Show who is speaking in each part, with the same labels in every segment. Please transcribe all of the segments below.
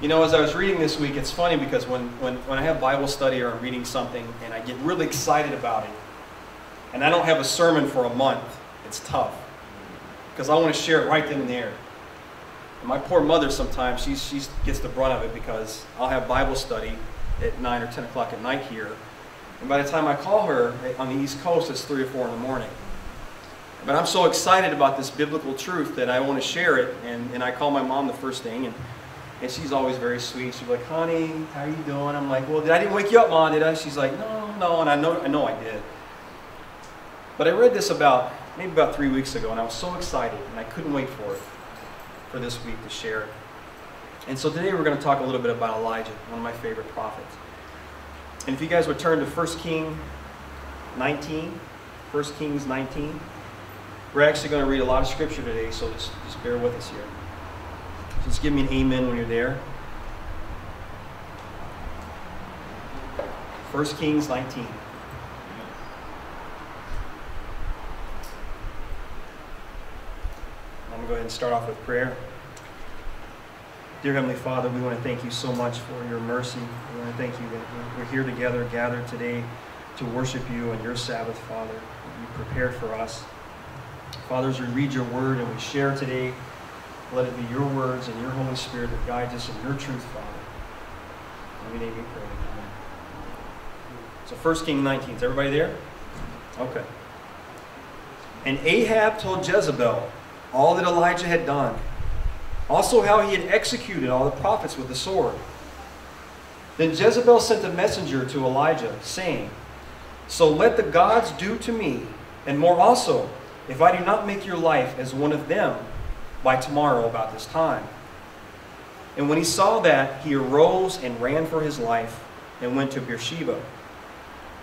Speaker 1: You know, as I was reading this week, it's funny because when, when, when I have Bible study or I'm reading something and I get really excited about it, and I don't have a sermon for a month, it's tough. Because I want to share it right then and there. And my poor mother sometimes, she, she gets the brunt of it because I'll have Bible study at 9 or 10 o'clock at night here. And by the time I call her eh, on the East Coast, it's 3 or 4 in the morning. But I'm so excited about this biblical truth that I want to share it. And, and I call my mom the first thing. And and she's always very sweet. She's like, honey, how are you doing? I'm like, well, did I didn't wake you up, mom, did I? She's like, no, no, and I know, I know I did. But I read this about, maybe about three weeks ago, and I was so excited, and I couldn't wait for it, for this week to share it. And so today we're going to talk a little bit about Elijah, one of my favorite prophets. And if you guys would turn to 1 King 19, 1 Kings 19, we're actually going to read a lot of scripture today, so just, just bear with us here. Just give me an amen when you're there. 1 Kings 19. I'm going to go ahead and start off with prayer. Dear Heavenly Father, we want to thank you so much for your mercy. We want to thank you that we're here together, gathered today to worship you on your Sabbath, Father, you prepared for us. Father, as we read your word and we share today, let it be your words and your Holy Spirit that guides us in your truth, Father. In your name we pray. Amen. So 1 King 19. Is everybody there? Okay. And Ahab told Jezebel all that Elijah had done, also how he had executed all the prophets with the sword. Then Jezebel sent a messenger to Elijah, saying, So let the gods do to me, and more also, if I do not make your life as one of them by tomorrow about this time. And when he saw that, he arose and ran for his life and went to Beersheba,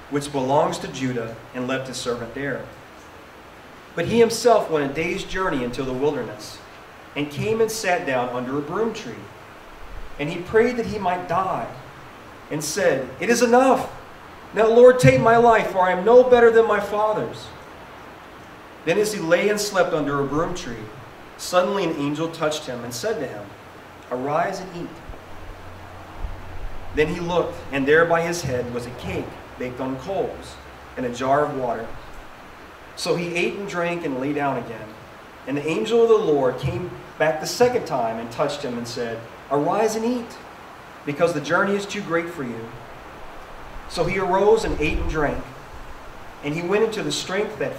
Speaker 1: which belongs to Judah, and left his servant there. But he himself went a day's journey into the wilderness, and came and sat down under a broom tree. And he prayed that he might die, and said, It is enough. Now, Lord, take my life, for I am no better than my father's. Then, as he lay and slept under a broom tree, Suddenly an angel touched him and said to him, Arise and eat. Then he looked, and there by his head was a cake baked on coals and a jar of water. So he ate and drank and lay down again. And the angel of the Lord came back the second time and touched him and said, Arise and eat, because the journey is too great for you. So he arose and ate and drank. And he went into the strength that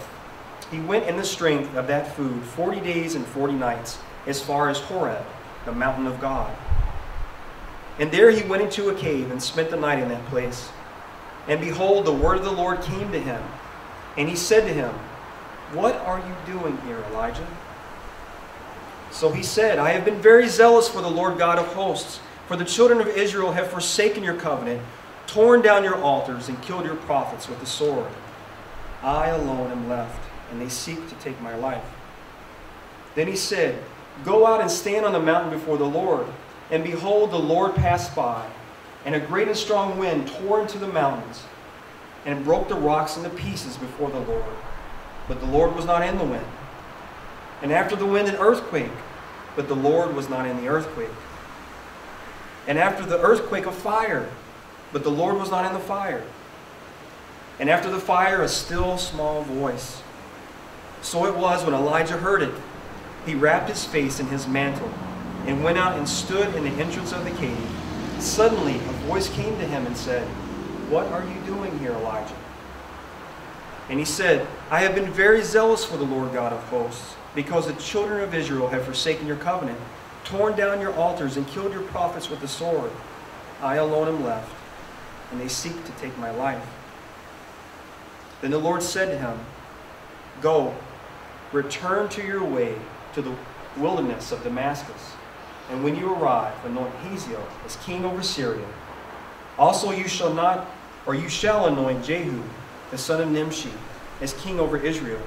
Speaker 1: he went in the strength of that food forty days and forty nights, as far as Horeb, the mountain of God. And there he went into a cave and spent the night in that place. And behold, the word of the Lord came to him. And he said to him, What are you doing here, Elijah? So he said, I have been very zealous for the Lord God of hosts, for the children of Israel have forsaken your covenant, torn down your altars, and killed your prophets with the sword. I alone am left and they seek to take my life. Then he said, Go out and stand on the mountain before the Lord. And behold, the Lord passed by, and a great and strong wind tore into the mountains, and broke the rocks into pieces before the Lord. But the Lord was not in the wind. And after the wind, an earthquake, but the Lord was not in the earthquake. And after the earthquake, a fire, but the Lord was not in the fire. And after the fire, a still small voice. So it was when Elijah heard it. He wrapped his face in his mantle and went out and stood in the entrance of the cave. Suddenly a voice came to him and said, What are you doing here, Elijah? And he said, I have been very zealous for the Lord God of hosts, because the children of Israel have forsaken your covenant, torn down your altars, and killed your prophets with the sword. I alone am left, and they seek to take my life. Then the Lord said to him, Go, Return to your way to the wilderness of Damascus. And when you arrive, anoint Hazael as king over Syria. Also you shall not, or you shall anoint Jehu, the son of Nimshi, as king over Israel.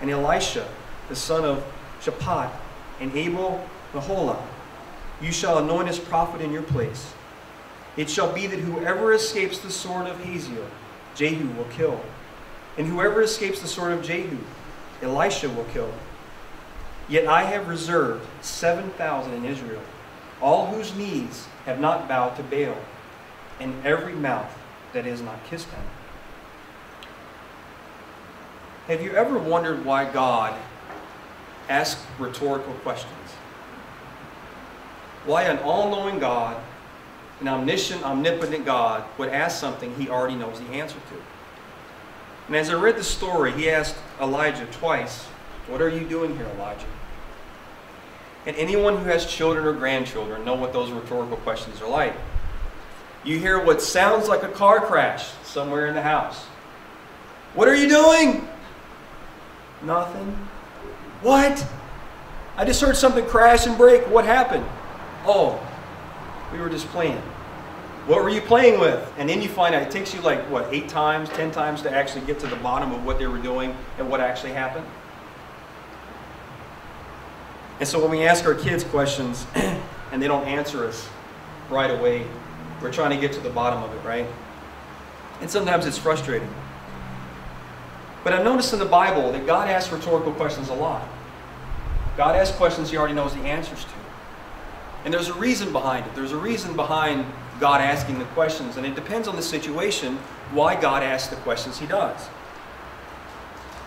Speaker 1: And Elisha, the son of Shaphat, and Abel Meholah, you shall anoint as prophet in your place. It shall be that whoever escapes the sword of Hazael, Jehu will kill. And whoever escapes the sword of Jehu, Elisha will kill. Yet I have reserved 7,000 in Israel, all whose knees have not bowed to Baal, and every mouth that has not kissed him. Have you ever wondered why God asks rhetorical questions? Why an all knowing God, an omniscient, omnipotent God, would ask something he already knows the answer to? And as I read the story, he asked Elijah twice, What are you doing here, Elijah? And anyone who has children or grandchildren know what those rhetorical questions are like. You hear what sounds like a car crash somewhere in the house. What are you doing? Nothing. What? I just heard something crash and break. What happened? Oh, we were just playing. What were you playing with? And then you find out it takes you like, what, eight times, ten times to actually get to the bottom of what they were doing and what actually happened? And so when we ask our kids questions and they don't answer us right away, we're trying to get to the bottom of it, right? And sometimes it's frustrating. But I've noticed in the Bible that God asks rhetorical questions a lot. God asks questions he already knows the answers to. And there's a reason behind it. There's a reason behind God asking the questions. And it depends on the situation why God asks the questions he does.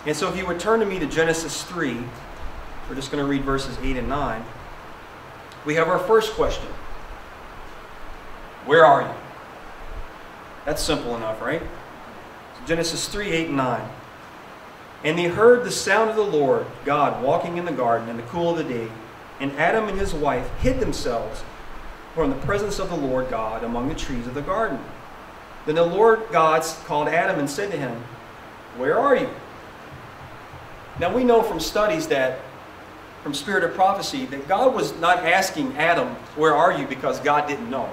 Speaker 1: And so if you would turn to me to Genesis 3, we're just going to read verses 8 and 9. We have our first question Where are you? That's simple enough, right? Genesis 3 8 and 9. And they heard the sound of the Lord God walking in the garden in the cool of the day, and Adam and his wife hid themselves from the presence of the Lord God among the trees of the garden. Then the Lord God called Adam and said to him, Where are you? Now we know from studies that from Spirit of Prophecy that God was not asking Adam, Where are you? because God didn't know.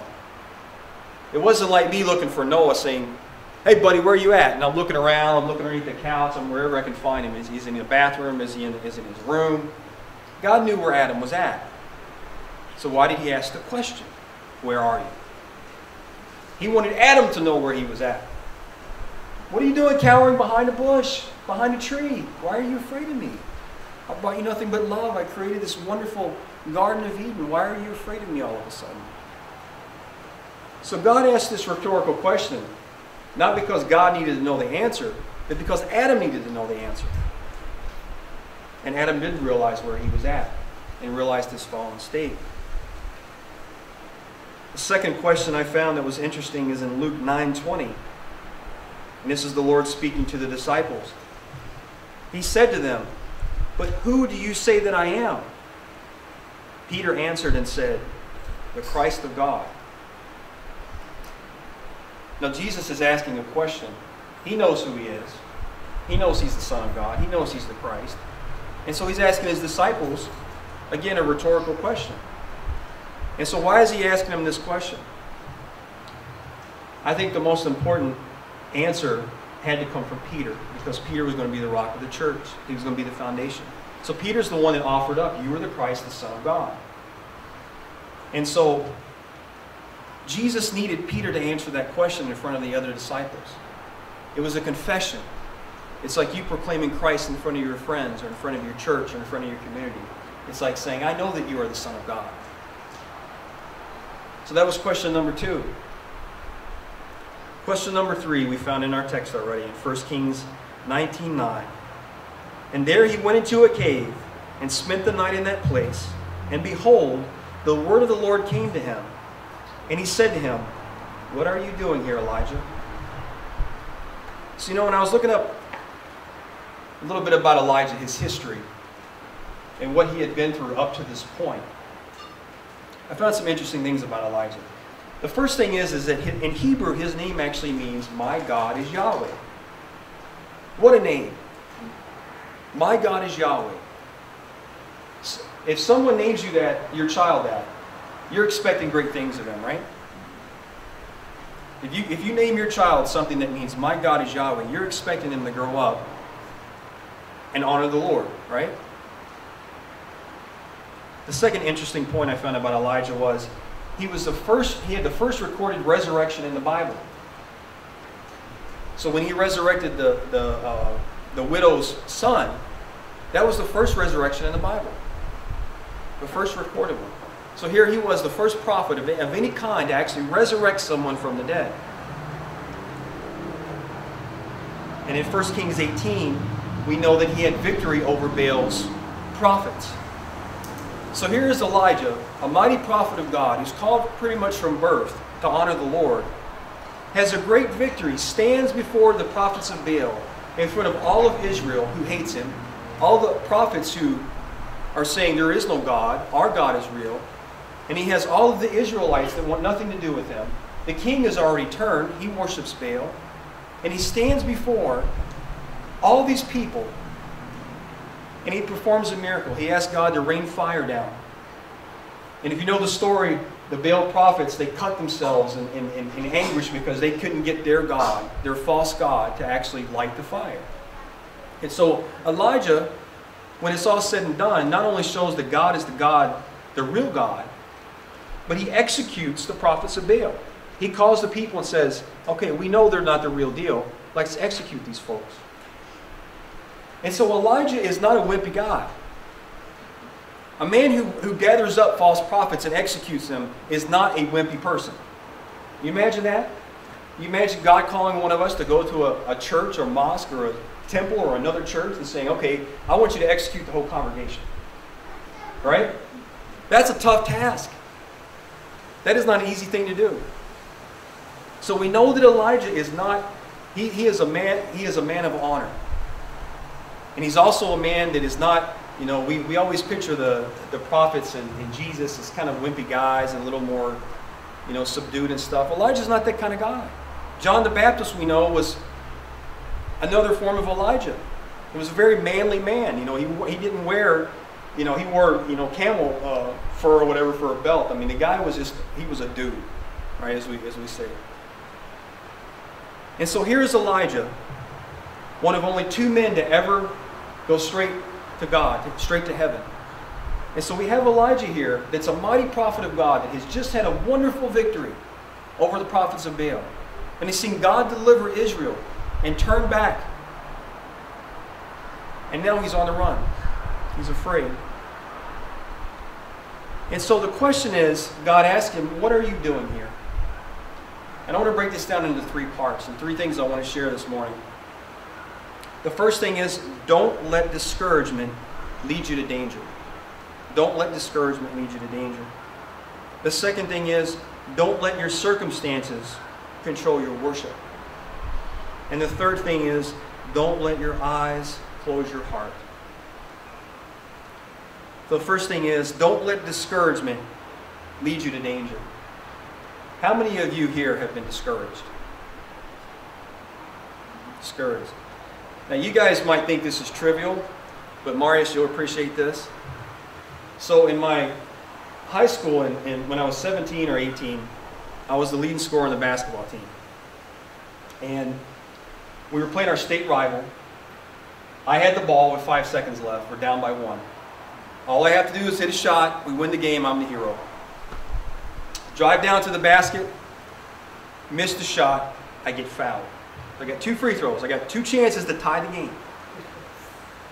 Speaker 1: It wasn't like me looking for Noah saying, Hey, buddy, where are you at? And I'm looking around, I'm looking underneath the couch, I'm wherever I can find him. Is he in the bathroom? Is he in, is he in his room? God knew where Adam was at. So why did he ask the question, Where are you? He wanted Adam to know where he was at. What are you doing cowering behind a bush, behind a tree? Why are you afraid of me? I brought you nothing but love. I created this wonderful Garden of Eden. Why are you afraid of me all of a sudden? So God asked this rhetorical question, not because God needed to know the answer, but because Adam needed to know the answer. And Adam didn't realize where he was at and realized his fallen state. The second question I found that was interesting is in Luke 9:20. And this is the Lord speaking to the disciples. He said to them, but who do you say that I am? Peter answered and said, The Christ of God. Now, Jesus is asking a question. He knows who he is, he knows he's the Son of God, he knows he's the Christ. And so he's asking his disciples, again, a rhetorical question. And so, why is he asking them this question? I think the most important answer had to come from Peter because Peter was going to be the rock of the church. He was going to be the foundation. So Peter's the one that offered up, You are the Christ, the Son of God. And so Jesus needed Peter to answer that question in front of the other disciples. It was a confession. It's like you proclaiming Christ in front of your friends or in front of your church or in front of your community. It's like saying, I know that you are the Son of God. So that was question number two. Question number three we found in our text already in 1 Kings 19 9. And there he went into a cave and spent the night in that place. And behold, the word of the Lord came to him. And he said to him, What are you doing here, Elijah? So, you know, when I was looking up a little bit about Elijah, his history, and what he had been through up to this point, I found some interesting things about Elijah. The first thing is, is that in Hebrew, his name actually means, My God is Yahweh. What a name. My God is Yahweh. If someone names you that, your child that, you're expecting great things of them, right? If you, if you name your child something that means, My God is Yahweh, you're expecting them to grow up and honor the Lord, right? The second interesting point I found about Elijah was he was the first, he had the first recorded resurrection in the Bible. So when he resurrected the, the, uh, the widow's son, that was the first resurrection in the Bible. The first recorded one. So here he was, the first prophet of, of any kind to actually resurrect someone from the dead. And in 1 Kings 18, we know that he had victory over Baal's prophets. So here is Elijah, a mighty prophet of God, who's called pretty much from birth to honor the Lord, has a great victory, stands before the prophets of Baal in front of all of Israel who hates him, all the prophets who are saying there is no God, our God is real, and he has all of the Israelites that want nothing to do with him. The king has already turned, he worships Baal, and he stands before all these people and he performs a miracle. He asks God to rain fire down. And if you know the story, the Baal prophets, they cut themselves in, in, in, anguish because they couldn't get their God, their false God, to actually light the fire. And so Elijah, when it's all said and done, not only shows that God is the God, the real God, but he executes the prophets of Baal. He calls the people and says, okay, we know they're not the real deal. Let's execute these folks. And so Elijah is not a wimpy guy. A man who, who gathers up false prophets and executes them is not a wimpy person. You imagine that? You imagine God calling one of us to go to a, a church or mosque or a temple or another church and saying, okay, I want you to execute the whole congregation. Right? That's a tough task. That is not an easy thing to do. So we know that Elijah is not, he, he is a man, he is a man of honor. And he's also a man that is not, you know, we, we always picture the, the prophets and, and Jesus as kind of wimpy guys and a little more, you know, subdued and stuff. Elijah's not that kind of guy. John the Baptist, we know, was another form of Elijah. He was a very manly man. You know, he, he didn't wear, you know, he wore, you know, camel uh, fur or whatever for a belt. I mean, the guy was just, he was a dude, right, as we, as we say. And so here's Elijah, one of only two men to ever Go straight to God, straight to heaven. And so we have Elijah here that's a mighty prophet of God that has just had a wonderful victory over the prophets of Baal. And he's seen God deliver Israel and turn back. And now he's on the run. He's afraid. And so the question is God asked him, What are you doing here? And I want to break this down into three parts and three things I want to share this morning. The first thing is don't let discouragement lead you to danger. Don't let discouragement lead you to danger. The second thing is don't let your circumstances control your worship. And the third thing is don't let your eyes close your heart. The first thing is don't let discouragement lead you to danger. How many of you here have been discouraged? Discouraged. Now, you guys might think this is trivial, but Marius, you'll appreciate this. So, in my high school, and, and when I was 17 or 18, I was the leading scorer on the basketball team. And we were playing our state rival. I had the ball with five seconds left. We're down by one. All I have to do is hit a shot. We win the game. I'm the hero. Drive down to the basket, miss the shot. I get fouled. I got two free throws. I got two chances to tie the game.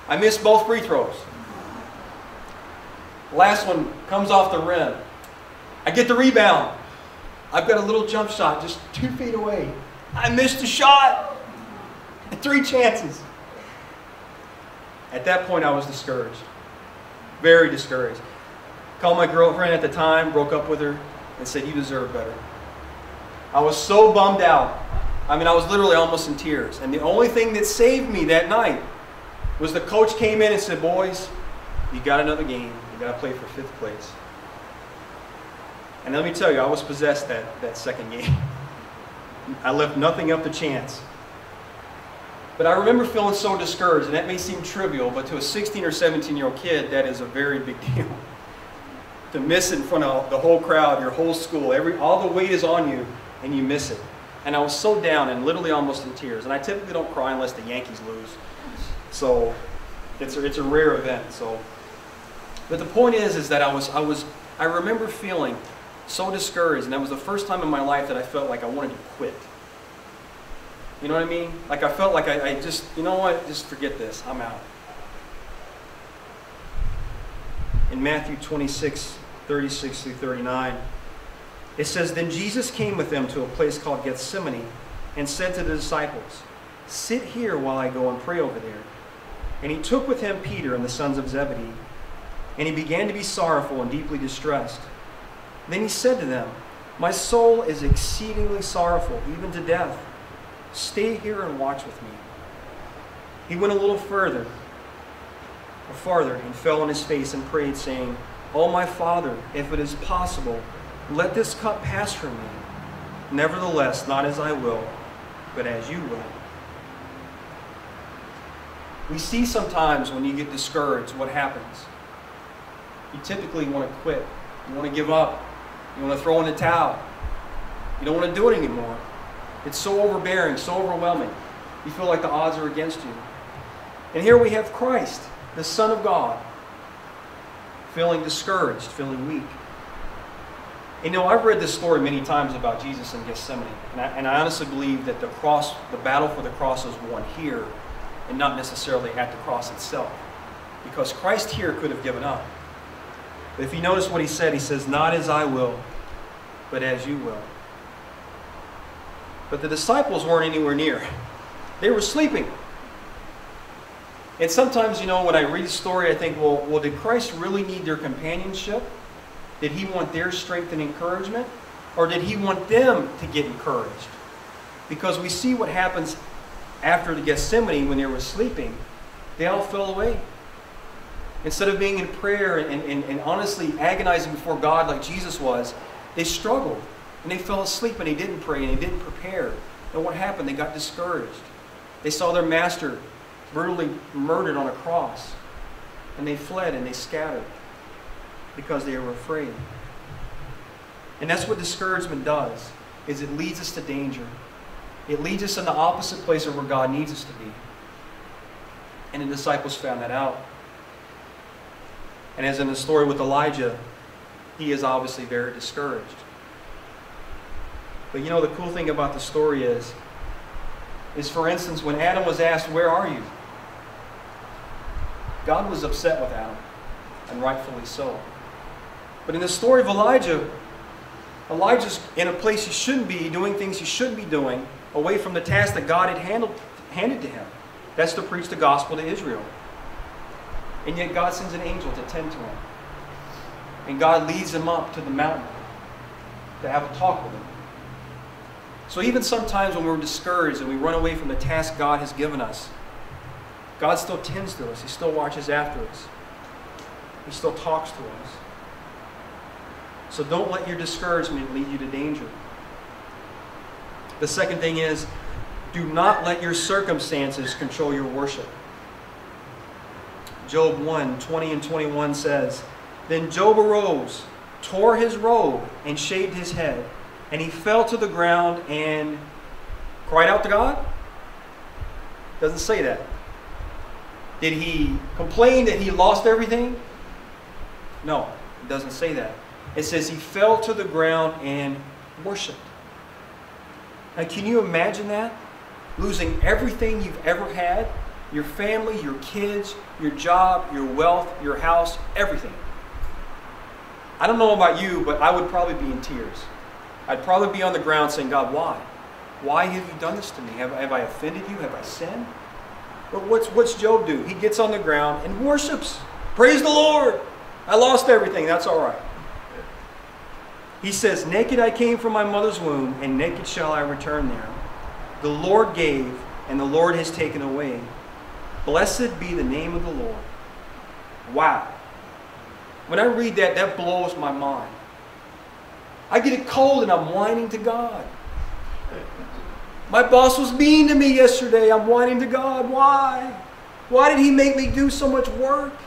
Speaker 1: I missed both free throws. Last one comes off the rim. I get the rebound. I've got a little jump shot just two feet away. I missed a shot. Three chances. At that point, I was discouraged. Very discouraged. Called my girlfriend at the time, broke up with her, and said, You deserve better. I was so bummed out. I mean, I was literally almost in tears. And the only thing that saved me that night was the coach came in and said, Boys, you got another game. You got to play for fifth place. And let me tell you, I was possessed that, that second game. I left nothing up to chance. But I remember feeling so discouraged, and that may seem trivial, but to a 16 or 17 year old kid, that is a very big deal. to miss it in front of the whole crowd, your whole school, every, all the weight is on you, and you miss it. And I was so down and literally almost in tears. And I typically don't cry unless the Yankees lose. So it's a, it's a rare event. So, but the point is, is that I was, I was, I remember feeling so discouraged, and that was the first time in my life that I felt like I wanted to quit. You know what I mean? Like I felt like I, I just, you know what? Just forget this. I'm out. In Matthew 26, 36 through 39. It says, Then Jesus came with them to a place called Gethsemane and said to the disciples, Sit here while I go and pray over there. And he took with him Peter and the sons of Zebedee, and he began to be sorrowful and deeply distressed. Then he said to them, My soul is exceedingly sorrowful, even to death. Stay here and watch with me. He went a little further, or farther, and fell on his face and prayed, saying, O my Father, if it is possible, let this cup pass from me. Nevertheless, not as I will, but as you will. We see sometimes when you get discouraged what happens. You typically want to quit. You want to give up. You want to throw in the towel. You don't want to do it anymore. It's so overbearing, so overwhelming. You feel like the odds are against you. And here we have Christ, the Son of God, feeling discouraged, feeling weak. You know, I've read this story many times about Jesus in Gethsemane, and I, and I honestly believe that the cross, the battle for the cross was won here and not necessarily at the cross itself. Because Christ here could have given up. But if you notice what he said, he says, Not as I will, but as you will. But the disciples weren't anywhere near. They were sleeping. And sometimes, you know, when I read the story, I think, well, well, did Christ really need their companionship? Did he want their strength and encouragement? Or did he want them to get encouraged? Because we see what happens after the Gethsemane when they were sleeping. They all fell away. Instead of being in prayer and, and, and honestly agonizing before God like Jesus was, they struggled and they fell asleep and they didn't pray and they didn't prepare. And what happened? They got discouraged. They saw their master brutally murdered on a cross and they fled and they scattered because they were afraid. And that's what discouragement does, is it leads us to danger. It leads us in the opposite place of where God needs us to be. And the disciples found that out. And as in the story with Elijah, he is obviously very discouraged. But you know the cool thing about the story is, is for instance, when Adam was asked, Where are you? God was upset with Adam, and rightfully so. But in the story of Elijah, Elijah's in a place he shouldn't be, doing things he shouldn't be doing, away from the task that God had handled, handed to him. That's to preach the gospel to Israel. And yet God sends an angel to tend to him. And God leads him up to the mountain to have a talk with him. So even sometimes when we're discouraged and we run away from the task God has given us, God still tends to us. He still watches after us. He still talks to us. So don't let your discouragement lead you to danger. The second thing is, do not let your circumstances control your worship. Job 1 20 and 21 says, Then Job arose, tore his robe, and shaved his head, and he fell to the ground and cried out to God? Doesn't say that. Did he complain that he lost everything? No, it doesn't say that. It says he fell to the ground and worshiped. Now, can you imagine that? Losing everything you've ever had your family, your kids, your job, your wealth, your house, everything. I don't know about you, but I would probably be in tears. I'd probably be on the ground saying, God, why? Why have you done this to me? Have, have I offended you? Have I sinned? But what's, what's Job do? He gets on the ground and worships. Praise the Lord. I lost everything. That's all right. He says, Naked I came from my mother's womb, and naked shall I return there. The Lord gave, and the Lord has taken away. Blessed be the name of the Lord. Wow. When I read that, that blows my mind. I get it cold and I'm whining to God. My boss was mean to me yesterday. I'm whining to God. Why? Why did he make me do so much work?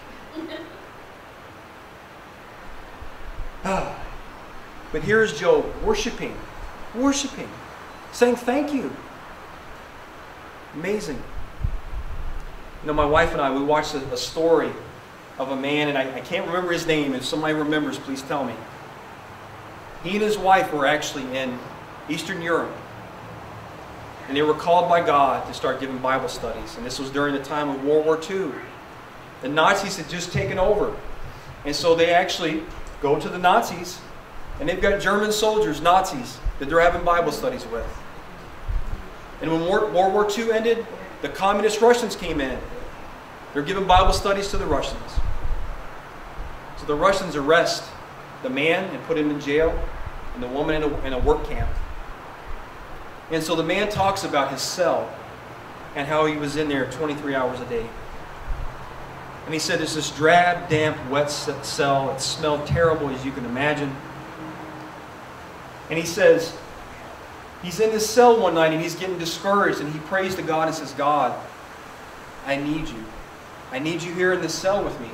Speaker 1: Ah. But here's Job worshiping, worshiping, saying thank you. Amazing. You know, my wife and I, we watched a, a story of a man, and I, I can't remember his name. If somebody remembers, please tell me. He and his wife were actually in Eastern Europe and they were called by God to start giving Bible studies. And this was during the time of World War II. The Nazis had just taken over. And so they actually go to the Nazis, and they've got German soldiers, Nazis, that they're having Bible studies with. And when World War II ended, the communist Russians came in. They're giving Bible studies to the Russians. So the Russians arrest the man and put him in jail, and the woman in a, in a work camp. And so the man talks about his cell and how he was in there 23 hours a day. And he said it's this drab, damp, wet cell. It smelled terrible as you can imagine. And he says, he's in this cell one night and he's getting discouraged and he prays to God and says, God, I need you. I need you here in this cell with me.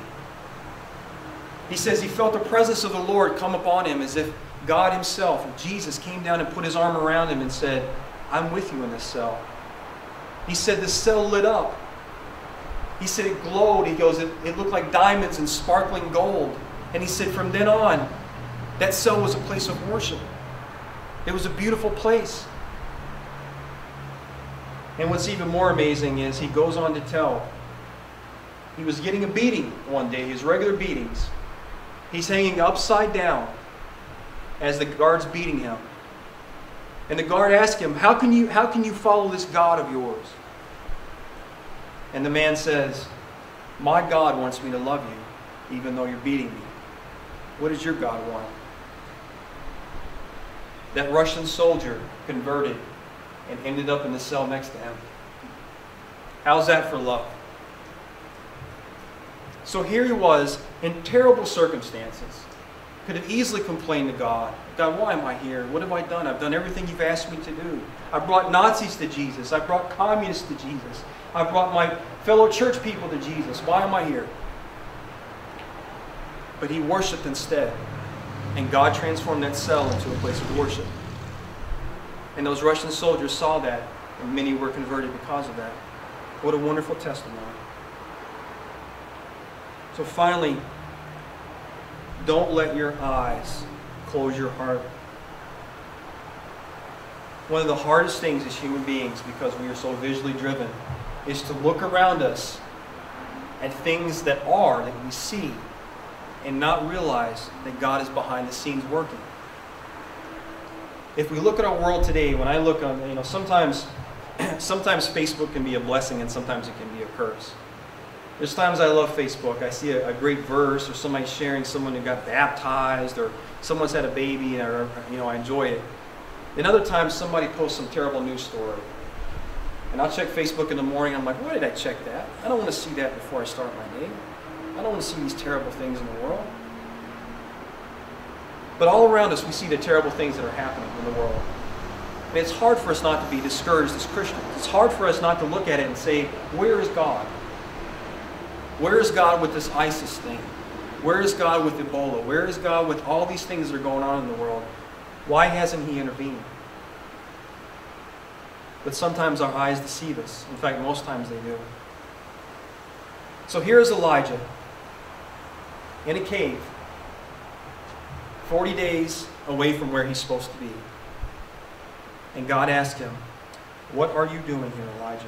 Speaker 1: He says he felt the presence of the Lord come upon him as if God himself, Jesus, came down and put his arm around him and said, I'm with you in this cell. He said the cell lit up. He said it glowed. He goes, it, it looked like diamonds and sparkling gold. And he said from then on, that cell was a place of worship. It was a beautiful place. And what's even more amazing is he goes on to tell he was getting a beating one day, his regular beatings. He's hanging upside down as the guard's beating him. And the guard asked him, How can you, how can you follow this God of yours? And the man says, My God wants me to love you, even though you're beating me. What does your God want? That Russian soldier converted and ended up in the cell next to him. How's that for love? So here he was in terrible circumstances. Could have easily complained to God. God, why am I here? What have I done? I've done everything you've asked me to do. I brought Nazis to Jesus. I brought communists to Jesus. I brought my fellow church people to Jesus. Why am I here? But he worshiped instead. And God transformed that cell into a place of worship. And those Russian soldiers saw that, and many were converted because of that. What a wonderful testimony. So finally, don't let your eyes close your heart. One of the hardest things as human beings, because we are so visually driven, is to look around us at things that are, that we see, and not realize that God is behind the scenes working. If we look at our world today, when I look on, you know, sometimes, sometimes Facebook can be a blessing and sometimes it can be a curse. There's times I love Facebook. I see a, a great verse or somebody sharing someone who got baptized or someone's had a baby or, you know, I enjoy it. And other times somebody posts some terrible news story and I'll check Facebook in the morning. I'm like, why did I check that? I don't want to see that before I start my day. I don't want to see these terrible things in the world. But all around us, we see the terrible things that are happening in the world. And it's hard for us not to be discouraged as Christians. It's hard for us not to look at it and say, where is God? Where is God with this ISIS thing? Where is God with Ebola? Where is God with all these things that are going on in the world? Why hasn't He intervened? But sometimes our eyes deceive us. In fact, most times they do. So here's Elijah in a cave, 40 days away from where he's supposed to be. And God asked him, What are you doing here, Elijah?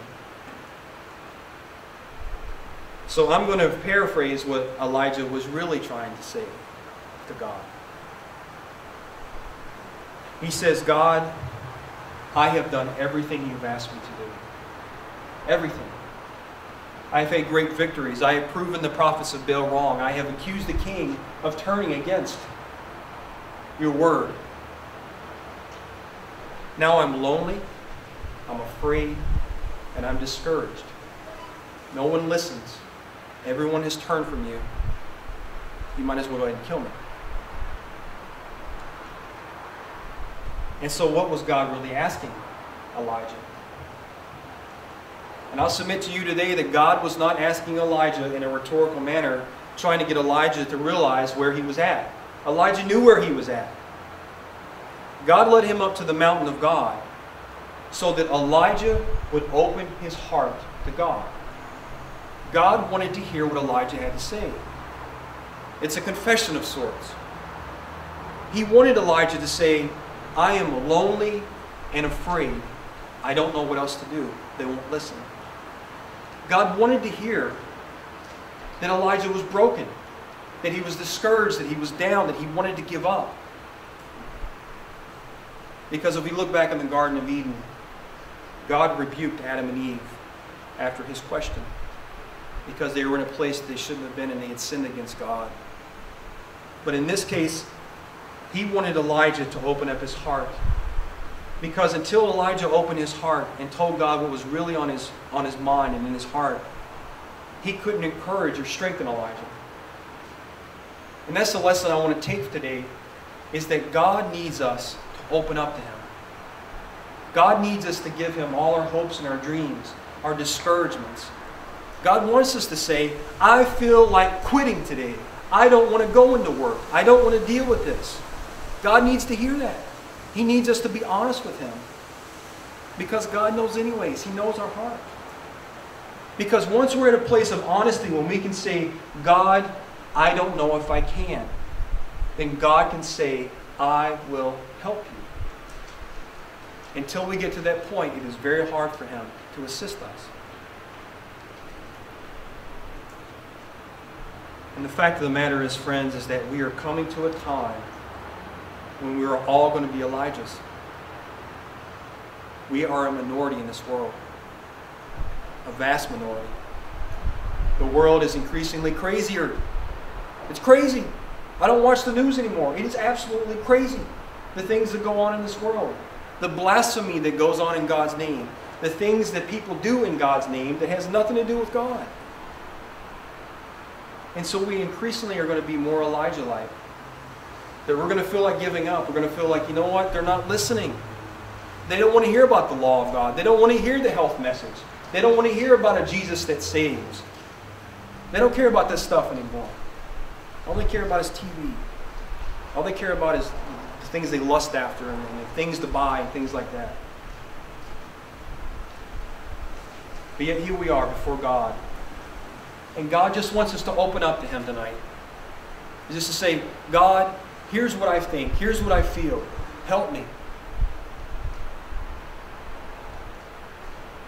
Speaker 1: So I'm going to paraphrase what Elijah was really trying to say to God. He says, God, I have done everything you've asked me to do. Everything. I have had great victories. I have proven the prophets of Baal wrong. I have accused the king of turning against your word. Now I'm lonely, I'm afraid, and I'm discouraged. No one listens. Everyone has turned from you. You might as well go ahead and kill me. And so, what was God really asking Elijah? And I'll submit to you today that God was not asking Elijah in a rhetorical manner, trying to get Elijah to realize where he was at. Elijah knew where he was at. God led him up to the mountain of God so that Elijah would open his heart to God. God wanted to hear what Elijah had to say. It's a confession of sorts. He wanted Elijah to say, I am lonely and afraid. I don't know what else to do. They won't listen. God wanted to hear that Elijah was broken. that he was discouraged, that he was down, that he wanted to give up. Because if we look back in the Garden of Eden, God rebuked Adam and Eve after his question because they were in a place they shouldn't have been and they had sinned against God. But in this case, he wanted Elijah to open up his heart. Because until Elijah opened his heart and told God what was really on his, on his mind and in his heart, he couldn't encourage or strengthen Elijah. And that's the lesson I want to take today is that God needs us to open up to him. God needs us to give him all our hopes and our dreams, our discouragements. God wants us to say, I feel like quitting today. I don't want to go into work. I don't want to deal with this. God needs to hear that. He needs us to be honest with Him. Because God knows, anyways. He knows our heart. Because once we're at a place of honesty, when we can say, God, I don't know if I can, then God can say, I will help you. Until we get to that point, it is very hard for Him to assist us. And the fact of the matter is, friends, is that we are coming to a time when we are all going to be Elijahs. We are a minority in this world, a vast minority. The world is increasingly crazier. It's crazy. I don't watch the news anymore. It is absolutely crazy, the things that go on in this world, the blasphemy that goes on in God's name, the things that people do in God's name that has nothing to do with God. And so we increasingly are going to be more Elijah like. That we're going to feel like giving up. We're going to feel like, you know what? They're not listening. They don't want to hear about the law of God. They don't want to hear the health message. They don't want to hear about a Jesus that saves. They don't care about this stuff anymore. All they care about is TV. All they care about is the things they lust after and, things to buy and things like that. But yet here we are before God and God just wants us to open up to Him tonight. Just to say, God, here's what I think. Here's what I feel. Help me.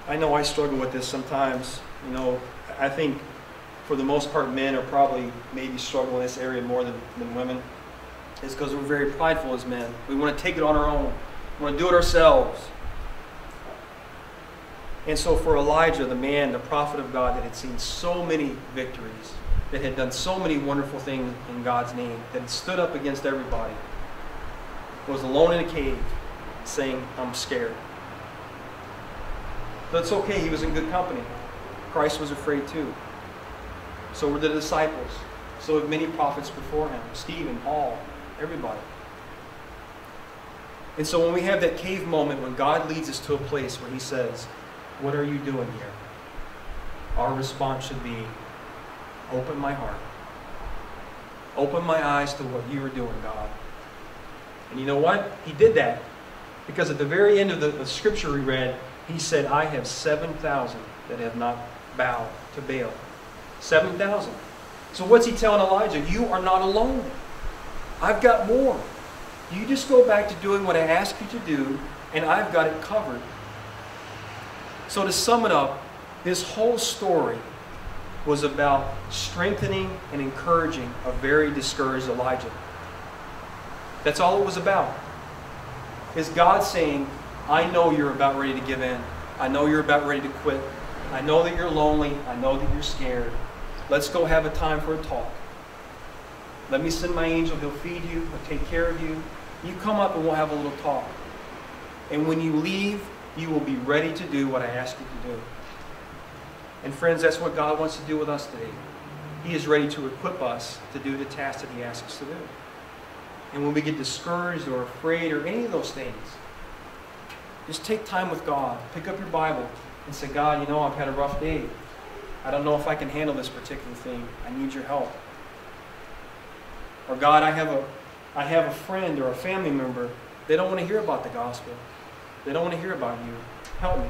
Speaker 1: I know I struggle with this sometimes. You know, I think for the most part, men are probably maybe struggling in this area more than, than women. It's because we're very prideful as men. We want to take it on our own. We want to do it ourselves. And so for Elijah, the man, the prophet of God that had seen so many victories, that had done so many wonderful things in God's name, that had stood up against everybody, was alone in a cave saying, I'm scared. But it's okay, he was in good company. Christ was afraid too. So were the disciples. So have many prophets before him Stephen, Paul, everybody. And so when we have that cave moment when God leads us to a place where he says, what are you doing here? Our response should be open my heart. Open my eyes to what you are doing, God. And you know what? He did that. Because at the very end of the, the scripture we read, he said, I have 7,000 that have not bowed to Baal. 7,000. So what's he telling Elijah? You are not alone. I've got more. You just go back to doing what I asked you to do, and I've got it covered. So, to sum it up, this whole story was about strengthening and encouraging a very discouraged Elijah. That's all it was about. Is God saying, I know you're about ready to give in. I know you're about ready to quit. I know that you're lonely. I know that you're scared. Let's go have a time for a talk. Let me send my angel. He'll feed you. He'll take care of you. You come up and we'll have a little talk. And when you leave, you will be ready to do what I ask you to do. And friends, that's what God wants to do with us today. He is ready to equip us to do the task that He asks us to do. And when we get discouraged or afraid or any of those things, just take time with God. Pick up your Bible and say, God, you know, I've had a rough day. I don't know if I can handle this particular thing. I need your help. Or God, I have a I have a friend or a family member, they don't want to hear about the gospel. They don't want to hear about you. Help me.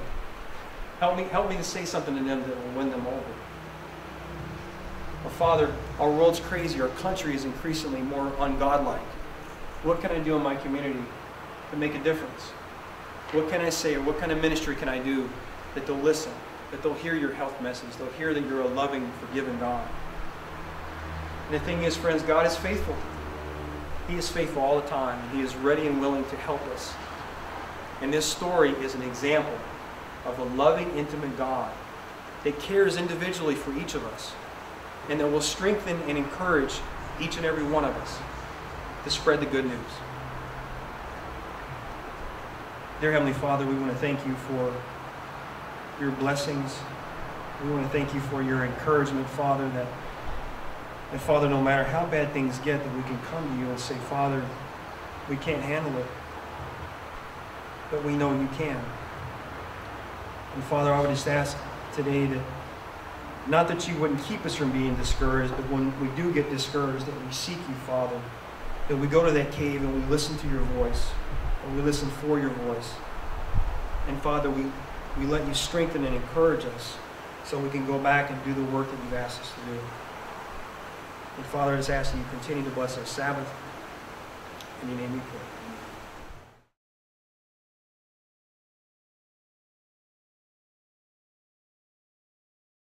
Speaker 1: Help me, help me to say something to them that will win them over. Or Father, our world's crazy. Our country is increasingly more ungodlike. What can I do in my community to make a difference? What can I say or what kind of ministry can I do that they'll listen, that they'll hear your health message, they'll hear that you're a loving, forgiving God? And the thing is, friends, God is faithful. He is faithful all the time. He is ready and willing to help us. And this story is an example of a loving, intimate God that cares individually for each of us and that will strengthen and encourage each and every one of us to spread the good news. Dear Heavenly Father, we want to thank you for your blessings. We want to thank you for your encouragement, Father, that, that Father, no matter how bad things get, that we can come to you and say, Father, we can't handle it. But we know you can. And Father, I would just ask today that not that you wouldn't keep us from being discouraged, but when we do get discouraged, that we seek you, Father. That we go to that cave and we listen to your voice, and we listen for your voice. And Father, we, we let you strengthen and encourage us so we can go back and do the work that you've asked us to do. And Father, I just ask that you continue to bless our Sabbath. In your name we pray.